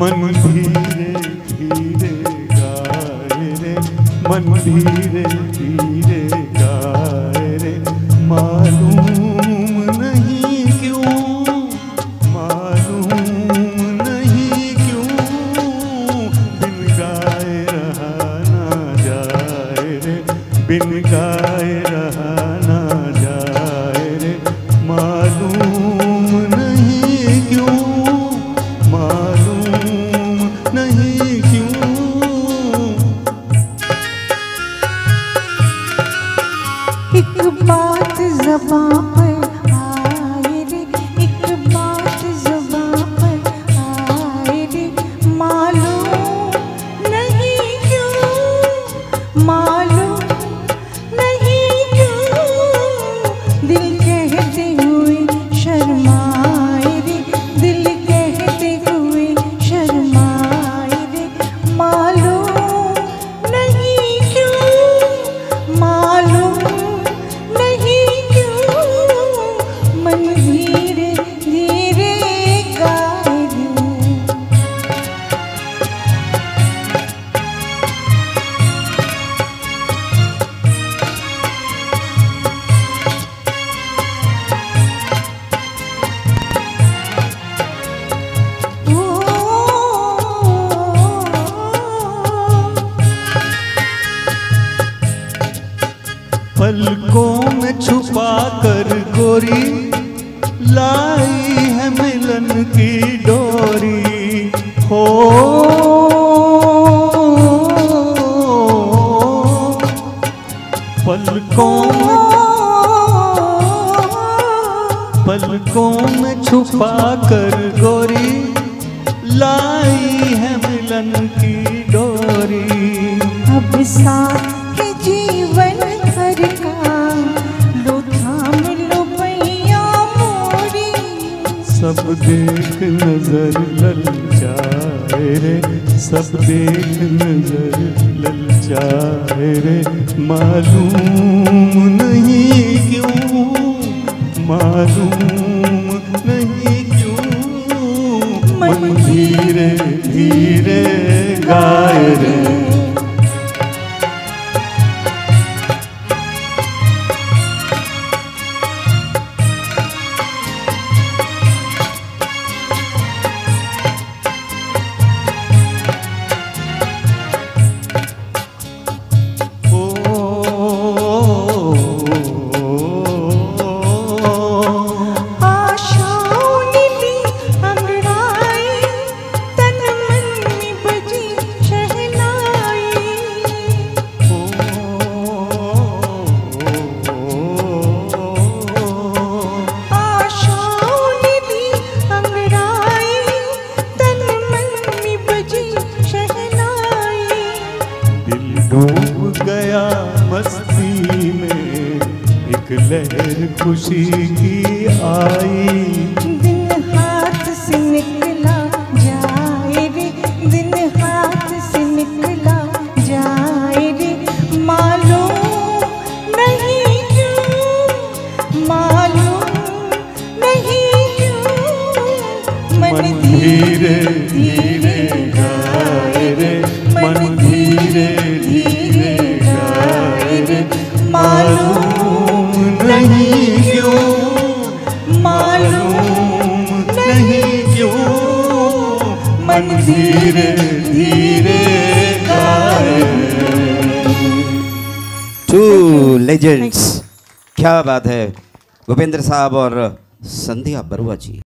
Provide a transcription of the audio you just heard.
मन धीरे धीरे गाए रे मन धीरे धीरे गाए रे। मालूम क्यों पलकों में छुपा कर गोरी लाई है मिलन की डोरी। हो, पलकों में पलकों में छुपा कर गोरी लाई है मिलन की डोरी। अब साथ के सब देख नज़र ललचाए रे सब देख नज़र ललचाए रे। मालूम नहीं क्यों मालूम लहर खुशी की आई। दिन हाथ से निकला जाए रे दिन हाथ से निकला जाए रे। मालूम नहीं क्यों मालूम नहीं क्यों मन धीरे धीरे मन धीरे धीरे टू लेजेंड्स क्या बात है? भूपेंद्र साहब और संध्या बरुआ जी।